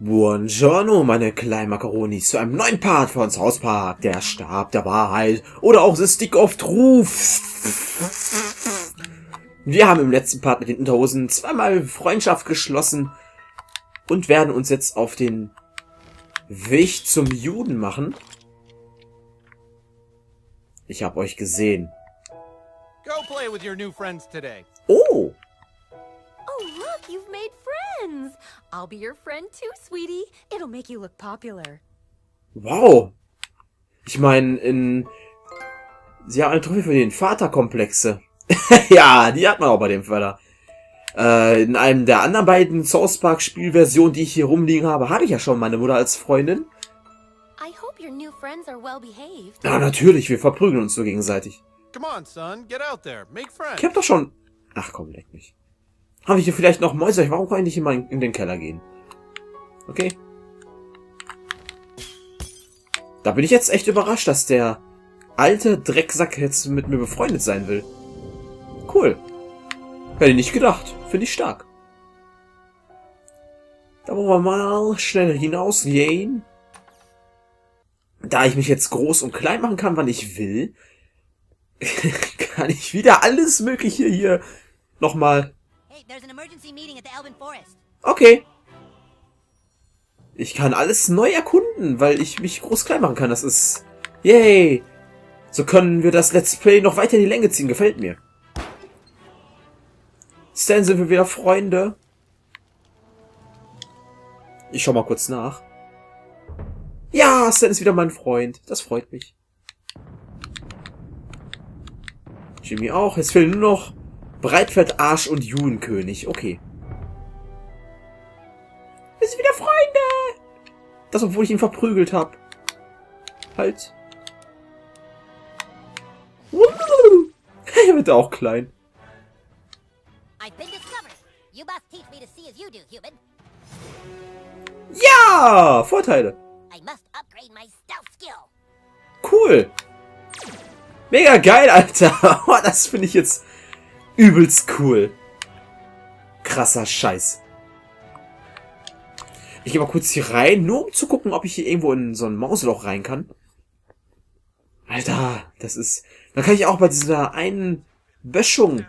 Buongiorno, meine kleinen Makaronis, zu einem neuen Part von South Park, der Stab der Wahrheit oder auch The Stick of Truth. Wir haben im letzten Part mit den Unterhosen zweimal Freundschaft geschlossen und werden uns jetzt auf den Weg zum Juden machen. Ich habe euch gesehen. Go play with your new friends today. Oh, Oh, look, you've made friends. I'll be your friend too, sweetie. It'll make you look popular. wow. Ich meine, in... Sie haben eine Trophäe für den Vaterkomplexe. ja, die hat man auch bei dem Vater. Äh, in einem der anderen beiden South Park Spielversionen, die ich hier rumliegen habe, habe ich ja schon meine Mutter als Freundin. I hope your new friends are well behaved. Ja, natürlich, wir verprügeln uns so gegenseitig. Come on, son, get out there, make friends. Ich hab doch schon... Ach komm, leck mich. Habe ich hier vielleicht noch Mäuse? Warum kann ich nicht immer in, den Keller gehen? Okay. Da bin ich jetzt echt überrascht, dass der alte Drecksack jetzt mit mir befreundet sein will. Cool. Hätte ich nicht gedacht. Finde ich stark. Da wollen wir mal schnell hinausgehen. Da ich mich jetzt groß und klein machen kann, wann ich will, kann ich wieder alles Mögliche hier nochmal Okay. Ich kann alles neu erkunden, weil ich mich groß klein machen kann. Das ist... Yay. So können wir das Let's Play noch weiter in die Länge ziehen. Gefällt mir. Stan, sind wir wieder Freunde? Ich schau mal kurz nach. Ja, Stan ist wieder mein Freund. Das freut mich. Jimmy auch. Es fehlen nur noch Breitfeld, Arsch und Judenkönig. Okay. Wir sind wieder Freunde. Das, obwohl ich ihn verprügelt habe. Halt. Er wird auch klein. I've been discovered. You must teach me to see as you do, human. Ja! Vorteile. Cool. Mega geil, Alter. Das finde ich jetzt übelst cool. Krasser Scheiß. Ich gehe mal kurz hier rein, nur um zu gucken, ob ich hier irgendwo in so ein Mausloch rein kann. Alter, das ist... Da kann ich auch bei dieser einen Böschung,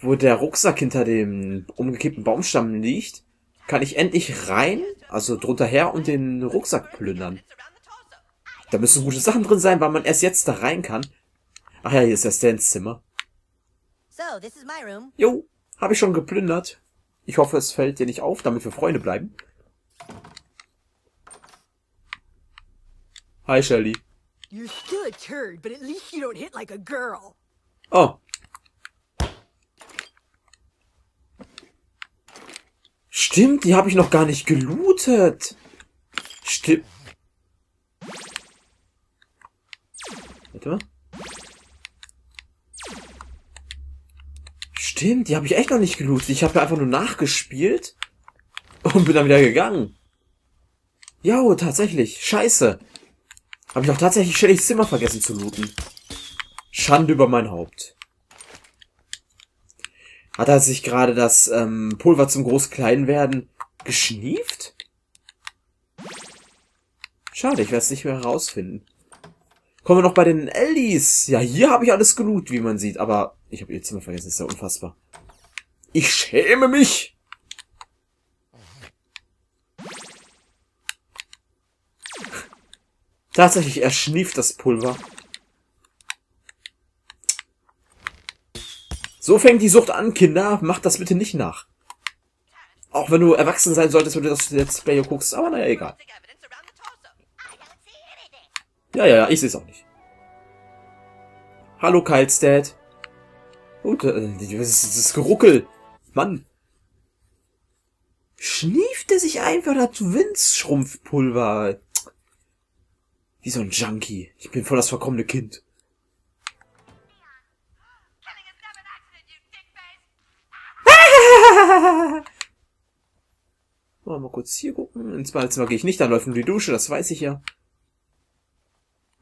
wo der Rucksack hinter dem umgekippten Baumstamm liegt, kann ich endlich rein, also drunter her und den Rucksack plündern. Da müssen gute Sachen drin sein, weil man erst jetzt da rein kann. Ach ja, hier ist das Stans Zimmer. So, this is my room. Jo, habe ich schon geplündert. Ich hoffe, es fällt dir nicht auf, damit wir Freunde bleiben. Hi, Shelly. You're still a turd, but at least you don't hit like a girl. Oh. Stimmt, die habe ich noch gar nicht gelootet. Stimmt. Warte mal. Stimmt, die habe ich echt noch nicht gelootet. Ich habe ja einfach nur nachgespielt und bin dann wieder gegangen. Jo, tatsächlich. Scheiße. Habe ich auch tatsächlich Shellys Zimmer vergessen zu looten. Schande über mein Haupt. Hat er sich gerade das ähm, Pulver zum Groß-Klein-Werden geschnieft? Schade, ich werde es nicht mehr herausfinden. Kommen wir noch bei den Ellies. Ja, hier habe ich alles geloot, wie man sieht. Aber ich habe ihr Zimmer vergessen. ist ja unfassbar. Ich schäme mich. Tatsächlich, er schnieft das Pulver. So fängt die Sucht an, Kinder. Macht das bitte nicht nach. Auch wenn du erwachsen sein solltest, wenn du das Let's Play guckst. Aber naja, egal. Ja, ja, ja, ich sehe es auch nicht. Hallo, Kaltstad. Gut, äh, das ist das Geruckel. Mann. Schnieft er sich einfach das Winzschrumpfpulver? Wie so ein Junkie. Ich bin voll das verkommene Kind. Mal, mal kurz hier gucken. Ins Badezimmer gehe ich nicht, da läuft nur die Dusche, das weiß ich ja.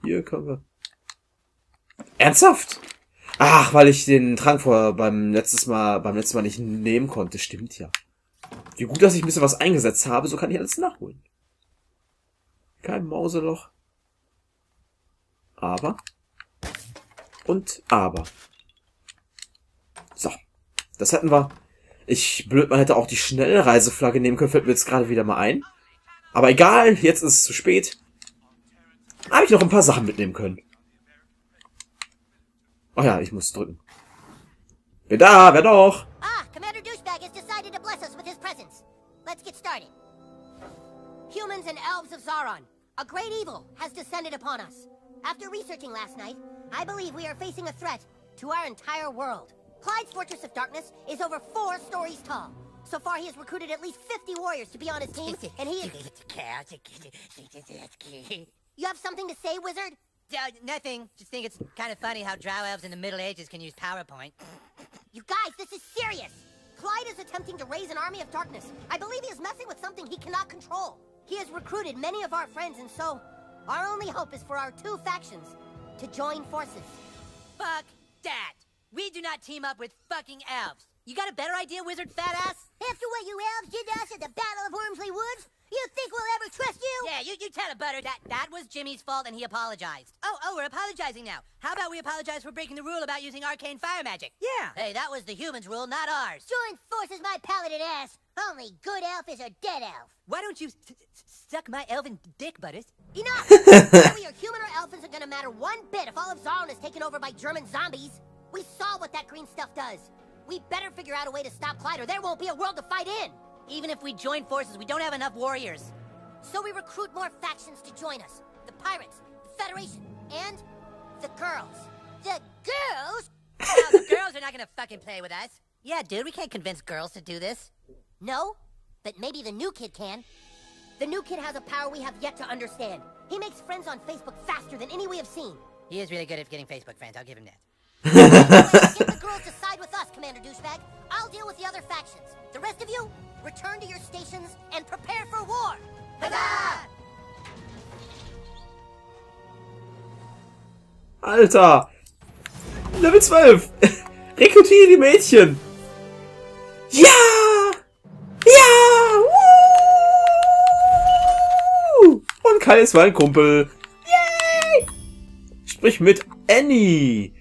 Hier können wir. Ernsthaft? Ach, weil ich den Trank vor beim letztes Mal, beim letzten Mal nicht nehmen konnte. Stimmt ja. Wie gut, dass ich ein bisschen was eingesetzt habe, so kann ich alles nachholen. Kein Mauseloch. Aber. Und aber. So. Das hätten wir. Ich, blöd, man hätte auch die Schnellreiseflagge nehmen können, fällt mir jetzt gerade wieder mal ein. Aber egal, jetzt ist es zu spät. Habe ich noch ein paar Sachen mitnehmen können. Oh ja, ich muss drücken. Wer da? Wer doch? Ah, Commander Douchebag has decided to bless us with his presence. Let's get started. Humans and elves of Zaron, a great evil has descended upon us. After researching last night, I believe we are facing a threat to our entire world. Clyde's Fortress of Darkness is over four stories tall. So far, he has recruited at least 50 warriors to be on his team, and he is... You have something to say, Wizard? Uh, nothing. Just think it's kind of funny how drow elves in the Middle Ages can use PowerPoint. You guys, this is serious! Clyde is attempting to raise an army of darkness. I believe he is messing with something he cannot control. He has recruited many of our friends, and so our only hope is for our two factions to join forces. Fuck that. We do not team up with fucking elves. You got a better idea, wizard fat ass? After what you elves did to us at the Battle of Wormsley Woods, you think we'll ever trust you? Yeah, you, you tell it, Butter. That that was Jimmy's fault and he apologized. Oh, oh, we're apologizing now. How about we apologize for breaking the rule about using arcane fire magic? Yeah. Hey, that was the humans' rule, not ours. Join forces, my paladin ass. Only good elf is a dead elf. Why don't you suck my elven dick, Butters? Enough! Whether we are human or elf isn't gonna matter one bit if all of Zarn is taken over by German zombies. We saw what that green stuff does. We better figure out a way to stop Clyde or there won't be a world to fight in. Even if we join forces, we don't have enough warriors. So we recruit more factions to join us. The Pirates, the Federation, and the girls. The girls? no, the girls are not gonna fucking play with us. Yeah, dude, we can't convince girls to do this. No, but maybe the new kid can. The new kid has a power we have yet to understand. He makes friends on Facebook faster than any we have seen. He is really good at getting Facebook friends, I'll give him that. Get the girls to side with us, Commander Douchebag. I'll deal with the other factions. The rest of you, return to your stations and prepare for war. Huzzah! Alter! Level 12! Rekrutiere die Mädchen! Ja! Ja! Woo! Und Kai ist mein Kumpel. Yay! Sprich mit Annie!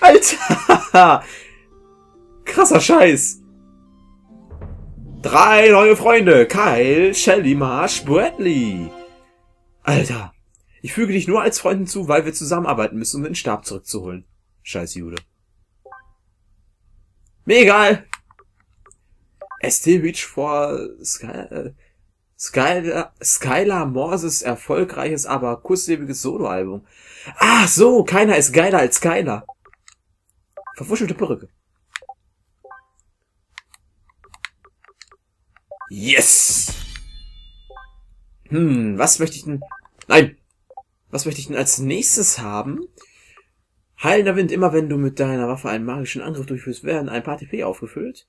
Alter! Krasser Scheiß! Drei neue Freunde. Kyle, Shelly, Marsh, Bradley. Alter. Ich füge dich nur als Freund hinzu, weil wir zusammenarbeiten müssen, um den Stab zurückzuholen. Scheiß Jude. Mir egal. ST Reach for Sky, äh, Skylar, Skylar Morses erfolgreiches, aber kurzlebiges Soloalbum. Ach so, keiner ist geiler als Skylar. Verwuschelte Perücke. Yes! Hm, was möchte ich denn... Nein! Was möchte ich denn als nächstes haben? Heilender Wind, immer wenn du mit deiner Waffe einen magischen Angriff durchführst, werden ein paar TP aufgefüllt.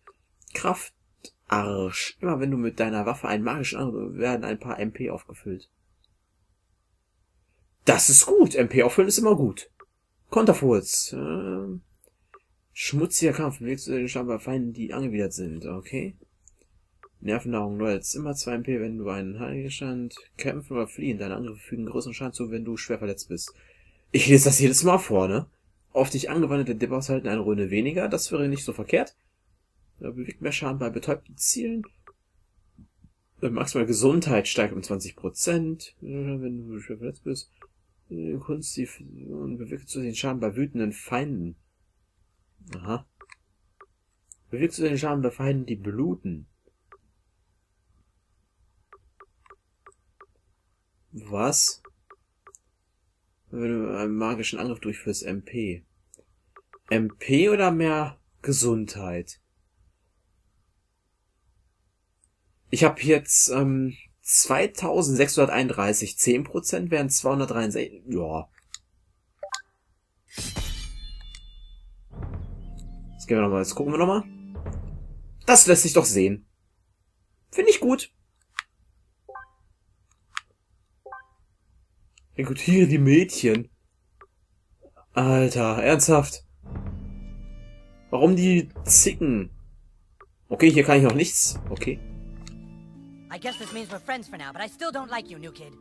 Kraftarsch, immer wenn du mit deiner Waffe einen magischen Angriff werden ein paar MP aufgefüllt. Das ist gut, MP auffüllen ist immer gut. Konterfurz, ähm, schmutziger Kampf, bewegst du den Schaden bei Feinden, die angewidert sind, okay. Nervennahrung, du hältst immer 2 MP, wenn du einen Heilgestand kämpfen oder fliehen. Deine Angriffe fügen größeren Schaden zu, wenn du schwer verletzt bist. Ich lese das jedes Mal vor, ne? Auf dich angewandte Dippers halten eine Runde weniger, das wäre nicht so verkehrt. Er bewegt mehr Schaden bei betäubten Zielen. Äh, Maximale Gesundheit steigt um 20%, äh, wenn du schwer verletzt bist. Äh, Kunst und bewirkt den Schaden bei wütenden Feinden. Aha. Bewirkt den Schaden bei Feinden, die bluten. Was? Wenn du einen magischen Angriff durchführst, MP. MP oder mehr Gesundheit? Ich habe jetzt ähm, 2631, 10% wären 263. Ja. Jetzt gehen wir nochmal, jetzt gucken wir nochmal. Das lässt sich doch sehen. Finde ich gut. Rekrutiere die Mädchen. Alter, ernsthaft. Warum die Zicken? Okay, hier kann ich noch nichts. Okay. I guess this means we're friends for now, but I still don't like you, new kid.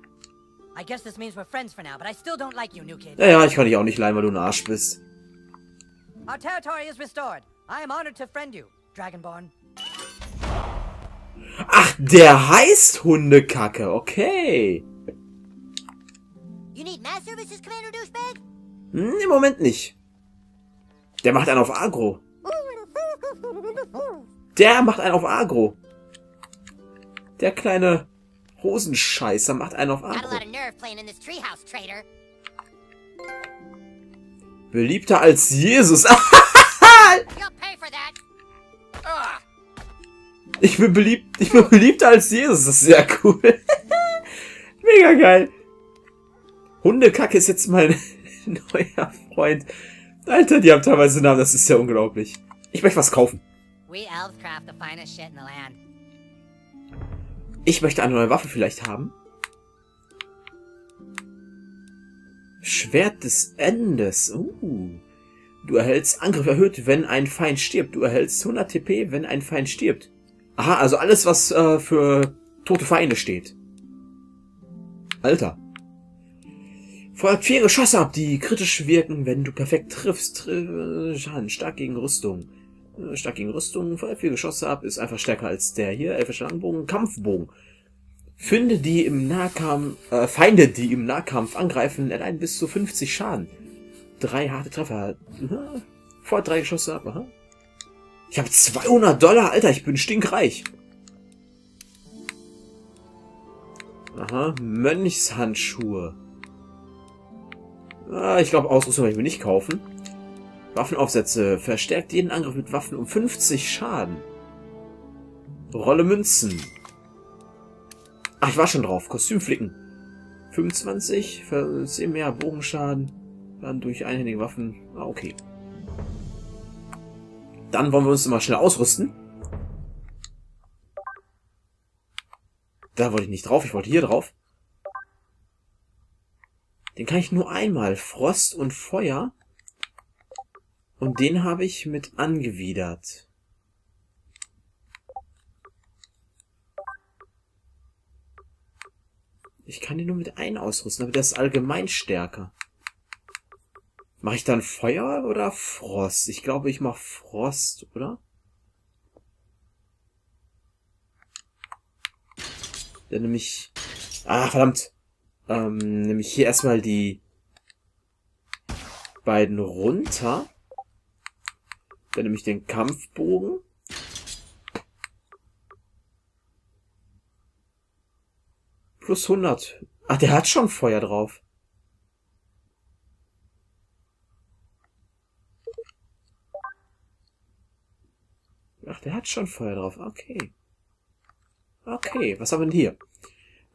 I guess this means we're friends for now, but I still don't like you, new kid. Ja, ja, ich kann dich auch nicht leihen, weil du ein Arsch bist. Our territory is restored. I am honored to friend you, Dragonborn. Ach, der heißt Hundekacke. Okay. You need mass services, Commander Douchebag? Hm, Im Moment nicht. Der macht einen auf Agro. Der macht einen auf Agro. Der kleine Hosenscheißer macht einen auf Agro. Beliebter als Jesus. Ich bin beliebt, ich bin beliebter als Jesus. Das ist sehr cool. Mega geil. Hundekacke ist jetzt mein neuer Freund. Alter, die haben teilweise Namen, das ist ja unglaublich. Ich möchte was kaufen. Ich möchte eine neue Waffe vielleicht haben. Schwert des Endes. Uh. Du erhältst Angriff erhöht, wenn ein Feind stirbt. Du erhältst 100 TP, wenn ein Feind stirbt. Aha, also alles, was äh, für tote Feinde steht. Alter. Feuert vier Geschosse ab, die kritisch wirken, wenn du perfekt triffst. Tri Schaden, stark gegen Rüstung. Äh, Stark gegen Rüstung, feuert vier Geschosse ab, ist einfach stärker als der hier. Elfischer Langbogen, Kampfbogen. Finde die im Nahkampf, äh, Feinde, die im Nahkampf angreifen, erleiden bis zu 50 Schaden. Drei harte Treffer. Feuert drei Geschosse ab, aha. Ich habe 200 Dollar, Alter, ich bin stinkreich. Aha, Mönchshandschuhe. Ah, ich glaube, Ausrüstung werde ich mir nicht kaufen. Waffenaufsätze. Verstärkt jeden Angriff mit Waffen um 50 Schaden. Rolle Münzen. Ach, ich war schon drauf. Kostümflicken. 25. Für 10 mehr Bogenschaden. Dann durch einhändige Waffen. Ah, okay. Dann wollen wir uns mal schnell ausrüsten. Da wollte ich nicht drauf. Ich wollte hier drauf. Den kann ich nur einmal. Frost und Feuer. Und den habe ich mit angewidert. Ich kann den nur mit ein ausrüsten, aber der ist allgemein stärker. Mache ich dann Feuer oder Frost? Ich glaube, ich mache Frost, oder? Dann nehme ich... Ah, verdammt. Ähm, nehme ich hier erstmal die beiden runter. Dann nehme ich den Kampfbogen. Plus 100. Ach, der hat schon Feuer drauf. Ach, der hat schon Feuer drauf. Okay. Okay, was haben wir denn hier?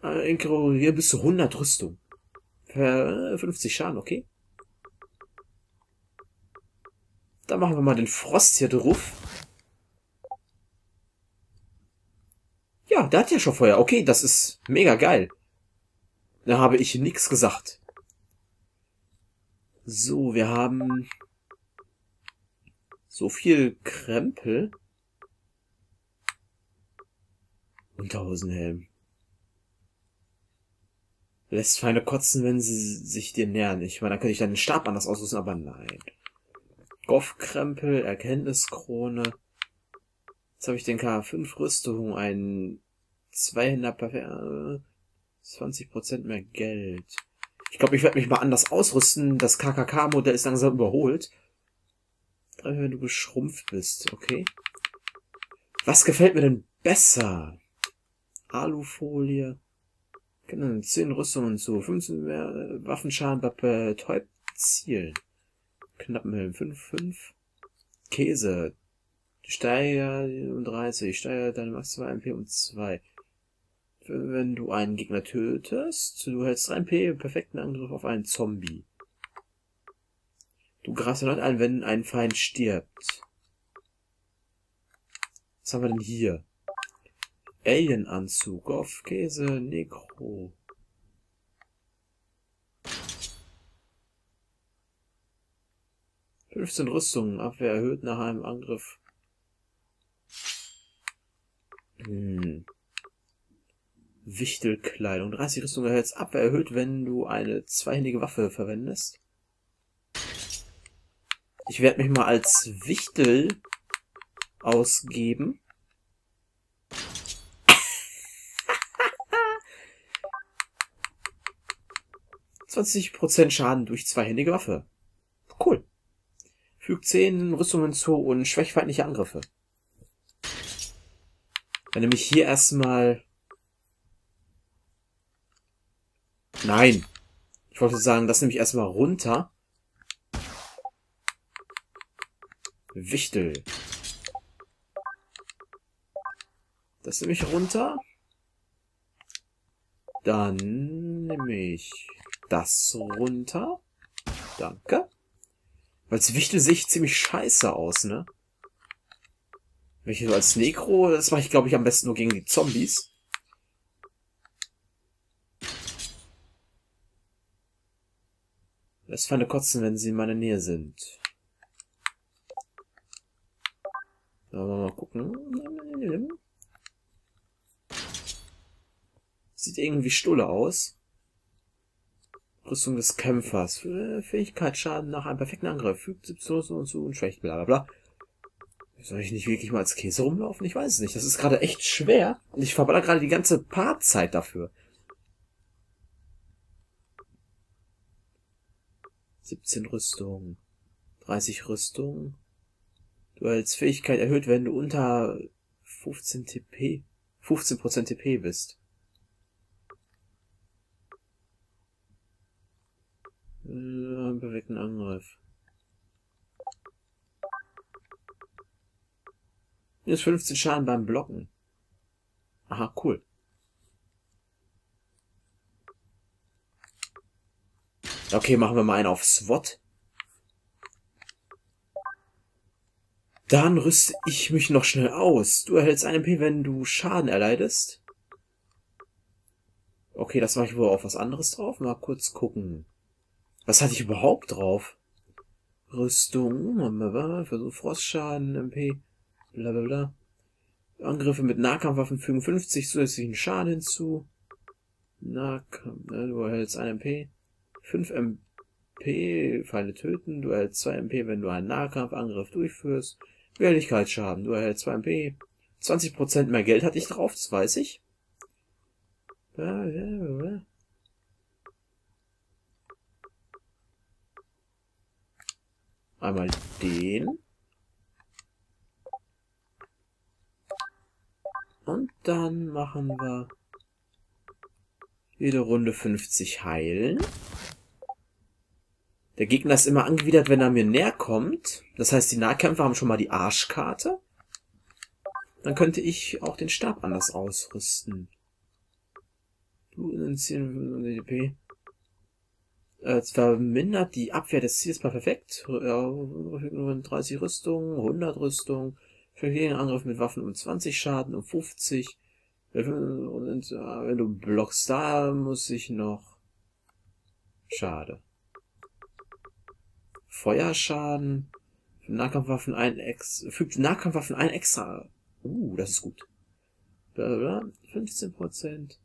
Äh, bis zu 100 Rüstung. Für äh, 50 Schaden, okay. Dann machen wir mal den Frost hier drauf. Ja, der hat ja schon Feuer. Okay, das ist mega geil. Da habe ich nichts gesagt. So, wir haben so viel Krempel. Unterhosenhelm. Lässt Feinde kotzen, wenn sie sich dir nähern. Ich meine, da könnte ich dann den Stab anders ausrüsten, aber nein. Goffkrempel, Erkenntniskrone. Jetzt habe ich den K5 Rüstung, ein Zweihänder perfekt, äh, 20% mehr Geld. Ich glaube, ich werde mich mal anders ausrüsten. Das KKK-Modell ist langsam überholt. Wenn du geschrumpft bist, okay. Was gefällt mir denn besser? Alufolie. Genau, 10 Rüstungen zu, 15 mehr äh, Waffenschaden bei betäubt Zielen. Knappenhelm 5, 5. Käse. Steiger um 30. Steiger deine Max 2 MP um 2. Wenn du einen Gegner tötest, du hältst 3 MP perfekten Angriff auf einen Zombie. Du greifst erneut ein, wenn ein Feind stirbt. Was haben wir denn hier? Alien-Anzug, Goff, Käse, Necro. Fünfzehn Rüstungen, Abwehr erhöht nach einem Angriff. Hm. Wichtelkleidung. 30 Rüstung erhältst Abwehr erhöht, wenn du eine zweihändige Waffe verwendest. Ich werde mich mal als Wichtel ausgeben. 20% Schaden durch zweihändige Waffe. Cool. Fügt 10 Rüstungen zu und schwächt feindliche Angriffe. Dann nehme ich hier erstmal... Nein. Ich wollte sagen, das nehme ich erstmal runter. Wichtel. Das nehme ich runter. Dann nehme ich das runter. Danke. Weil das Wichtel sehe ich ziemlich scheiße aus, ne? Welche so als Necro, das mache ich glaube ich am besten nur gegen die Zombies. Lässt Feinde kotzen, wenn sie in meiner Nähe sind. So, mal gucken. Sieht irgendwie stulle aus. Rüstung des Kämpfers. Fähigkeitsschaden nach einem perfekten Angriff. Fügt 17 und zu und schwächt, bla bla bla. Soll ich nicht wirklich mal als Käse rumlaufen? Ich weiß es nicht. Das ist gerade echt schwer. Ich verballer gerade die ganze Partzeit dafür. 17 Rüstung. 30 Rüstung. Du als Fähigkeit erhöht, wenn du unter 15 TP, 15% TP bist. Äh, bewegten Angriff. Minus 15 Schaden beim Blocken. Aha, cool. Okay, machen wir mal einen auf SWAT. Dann rüste ich mich noch schnell aus. Du erhältst einen MP, wenn du Schaden erleidest. Okay, das mache ich wohl auf was anderes drauf. Mal kurz gucken. Was hatte ich überhaupt drauf? Rüstung, Versuch Frostschaden, MP, bla bla bla. Angriffe mit Nahkampfwaffen fügen 50 zusätzlichen Schaden hinzu. Nahkampf, ne, du erhältst 1 MP. 5 MP, Feinde töten. Du erhältst 2 MP, wenn du einen Nahkampfangriff durchführst. Wehrlichkeitsschaden, du erhältst 2 MP. 20% mehr Geld hatte ich drauf, das weiß ich. Einmal den. Und dann machen wir jede Runde 50 heilen. Der Gegner ist immer angewidert, wenn er mir näher kommt. Das heißt, die Nahkämpfer haben schon mal die Arschkarte. Dann könnte ich auch den Stab anders ausrüsten. Blutinziehen, DP. Äh, vermindert die Abwehr des Ziels per perfekt. Ja, 30 Rüstung, 100 Rüstung. Für jeden Angriff mit Waffen um 20 Schaden, um 50. Und wenn du blockst, da muss ich noch... Schade. Feuerschaden. Nahkampfwaffen ein ex fügt Nahkampfwaffen ein extra. Uh, das ist gut. 15 Prozent.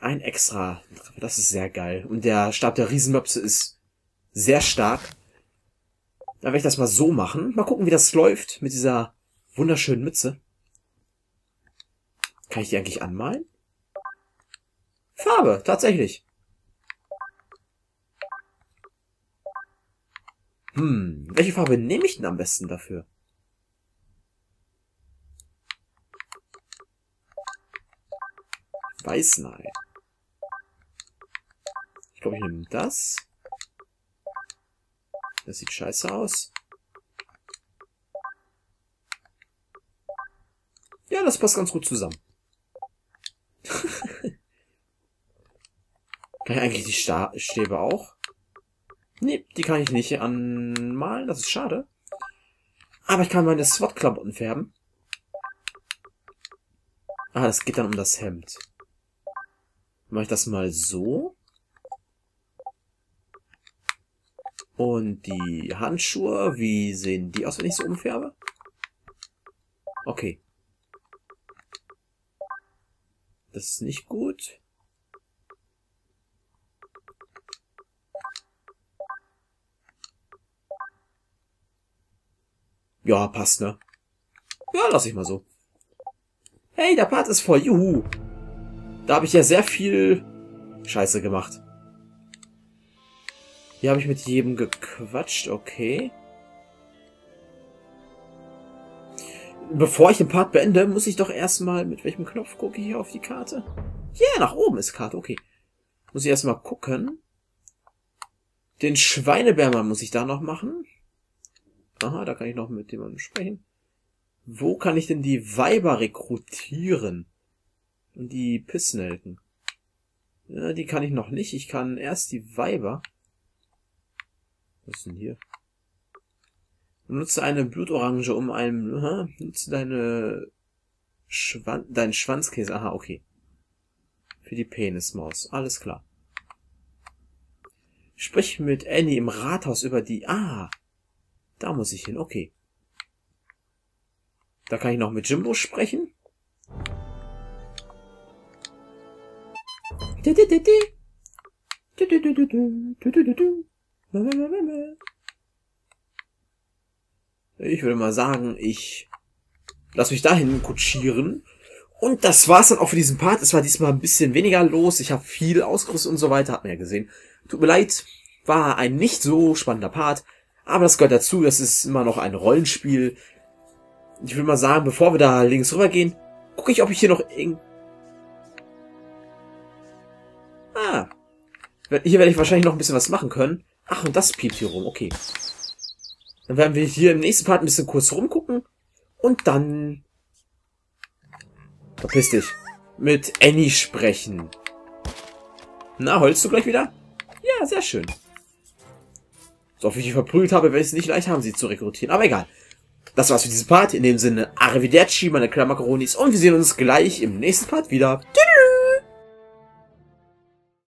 Ein extra. Das ist sehr geil. Und der Stab der Riesenmöpse ist sehr stark. Dann werde ich das mal so machen. Mal gucken, wie das läuft mit dieser wunderschönen Mütze. Kann ich die eigentlich anmalen? Farbe, tatsächlich. Hm, welche Farbe nehme ich denn am besten dafür? Weiß, nein. Ich glaube, ich nehme das. Das sieht scheiße aus. Ja, das passt ganz gut zusammen. Kann ich eigentlich die Sta Stäbe auch? Nee, die kann ich nicht anmalen, das ist schade. Aber ich kann meine SWAT-Klamotten färben. Ah, das geht dann um das Hemd. Mache ich das mal so. Und die Handschuhe, wie sehen die aus, wenn ich so umfärbe? Okay. Das ist nicht gut. Ja, passt, ne? Ja, lass ich mal so. Hey, der Part ist voll. Juhu. Da habe ich ja sehr viel Scheiße gemacht. Hier habe ich mit jedem gequatscht, okay. Bevor ich den Part beende, muss ich doch erstmal... Mit welchem Knopf gucke ich hier auf die Karte? Ja, yeah, nach oben ist Karte, okay. Muss ich erstmal gucken. Den Schweinebärmer muss ich da noch machen. Aha, da kann ich noch mit jemandem sprechen. Wo kann ich denn die Weiber rekrutieren? Und die Pissnelken. Ja, die kann ich noch nicht. Ich kann erst die Weiber. Was ist denn hier? Nutze eine Blutorange, um einen... Aha, nutze deine... Schwan deinen Schwanzkäse. Aha, okay. Für die Penismaus. Alles klar. Sprich mit Annie im Rathaus über die... Ah! Da muss ich hin, okay. Da kann ich noch mit Jimbo sprechen. Ich würde mal sagen, ich lass mich dahin kutschieren. Und das war's dann auch für diesen Part. Es war diesmal ein bisschen weniger los. Ich habe viel ausgerüstet und so weiter. Hat man ja gesehen. Tut mir leid. War ein nicht so spannender Part. Aber das gehört dazu. Das ist immer noch ein Rollenspiel. Ich will mal sagen, bevor wir da links rüber gehen, gucke ich, ob ich hier noch irgend... Ah. Hier werde ich wahrscheinlich noch ein bisschen was machen können. Ach, und das piept hier rum. Okay. Dann werden wir hier im nächsten Part ein bisschen kurz rumgucken. Und dann... Verpiss dich. Mit Annie sprechen. Na, heulst du gleich wieder? Ja, sehr schön. So wie ich sie verprügelt habe, werde ich es nicht leicht haben, sie zu rekrutieren. Aber egal. Das war's für diesen Part. In dem Sinne, Arrivederci, meine Klammerkaronis. Und wir sehen uns gleich im nächsten Part wieder. Tschüss.